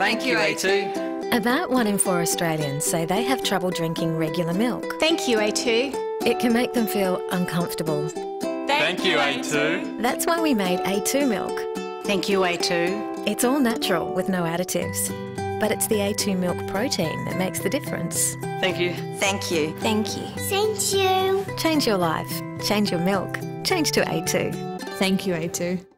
Thank you, A2. About one in four Australians say they have trouble drinking regular milk. Thank you, A2. It can make them feel uncomfortable. Thank you, A2. That's why we made A2 milk. Thank you, A2. It's all natural with no additives. But it's the A2 milk protein that makes the difference. Thank you. Thank you. Thank you. Thank you. Change your life. Change your milk. Change to A2. Thank you, A2.